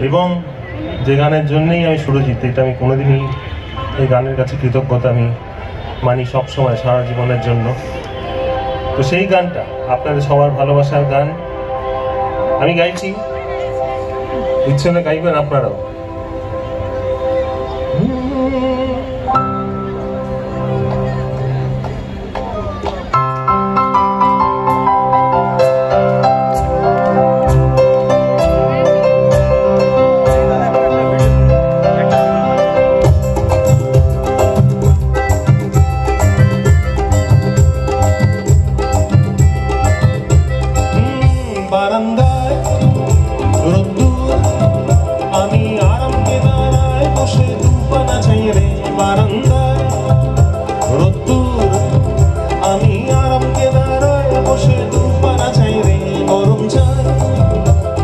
এবং যে গানের জন্যেই আমি সুরজিৎ, এটা আমি কোনোদিনই এই গানের কাছে কৃতজ্ঞতা আমি মানি সবসময়, সারা জীবনের জন্য। তো সেই গানটা, আপনাদের সবার ভালোবাসার গান। আমি গাইছি। ইচ্ছে হলে গাইবেন আপনারাও। আমি আরামকে দাঁড়ায় বসে রে বারান্দায় রোদ্দুর, আমি আরামকে দাঁড়ায় বসে দুপানা চাই রে, গরম চাই।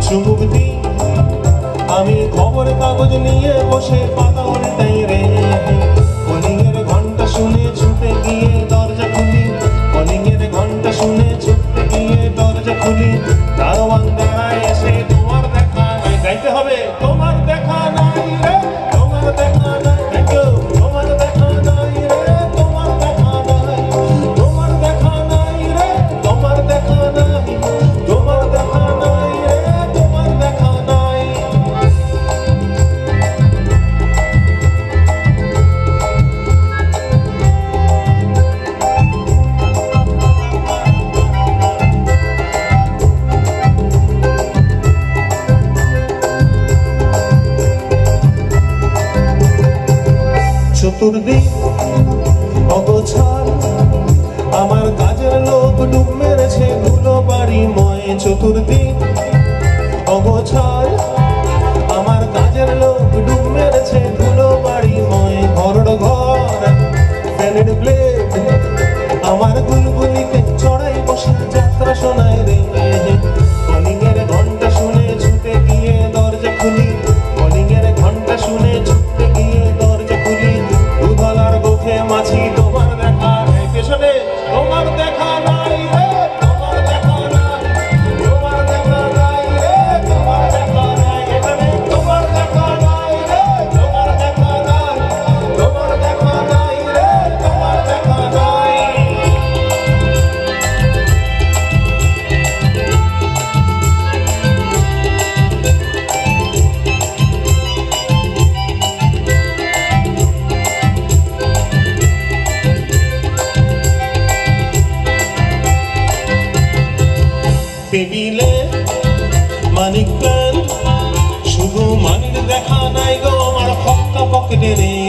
চুমুক আমি খবর কাগজ নিয়ে বসে পাতা চতুর্দিক অগোছাল। আমার কাজের লোক ডুব মেরেছে ধুলো বাড়ি ময় চতুর্দিক অগোছাল। আমার কাজের লোক ডুব মেরেছে ধুলো বাড়ি ময় ঘর ঘর। ফ্যানের ব্লেড আমার গুলগুলিতে টেবিলে মানিক প্ল্যান্ট শুধু মানিক দেখা নাই গো আমার ফক্কা পকেটে রে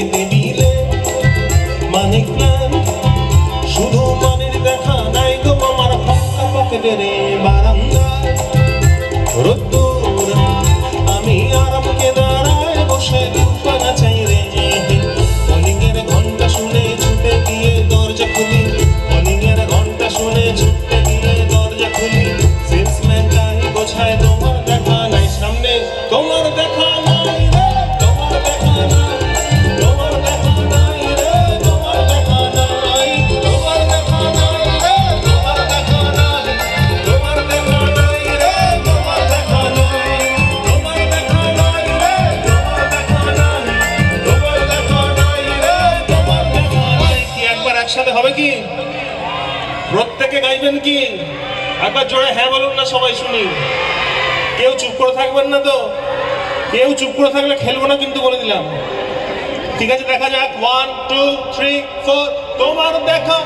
হবে কি? প্রত্যেকে গাইবেন কি? একবার জোরে হ্যাঁ বলুন না সবাই শুনি। কেউ চুপ করে থাকবেন না তো? কেউ চুপ করে থাকলে খেলব না কিন্তু বলে দিলাম। ঠিক আছে, দেখা যাক। ওয়ান টু থ্রি ফোর তোমার দেখা।